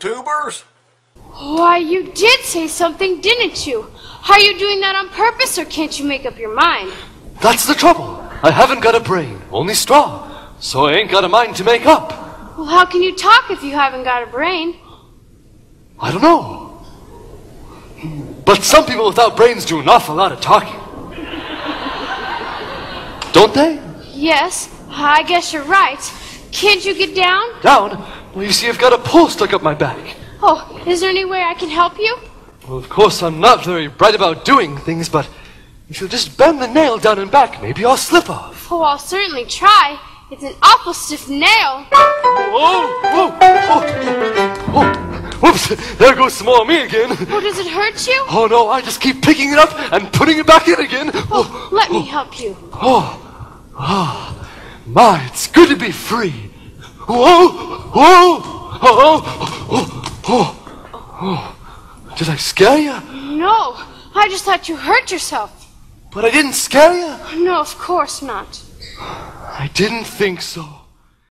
tubers? Why, you did say something, didn't you? Are you doing that on purpose, or can't you make up your mind? That's the trouble. I haven't got a brain, only straw. So I ain't got a mind to make up. Well, how can you talk if you haven't got a brain? I don't know. But some people without brains do an awful lot of talking. Don't they? Yes, I guess you're right. Can't you get down? Down? Well, you see, I've got a pole stuck up my back. Oh, is there any way I can help you? Well, of course, I'm not very bright about doing things, but if you'll just bend the nail down and back, maybe I'll slip off. Oh, I'll certainly try. It's an awful stiff nail. Oh, oh, oh, oh. Whoops, there goes some more of me again. Oh, does it hurt you? Oh no, I just keep picking it up and putting it back in again. Oh, oh let me oh. help you. Oh, oh, my, it's good to be free. Whoa, whoa, oh, oh, oh, oh. Did I scare you? No, I just thought you hurt yourself. But I didn't scare you. No, of course not. I didn't think so.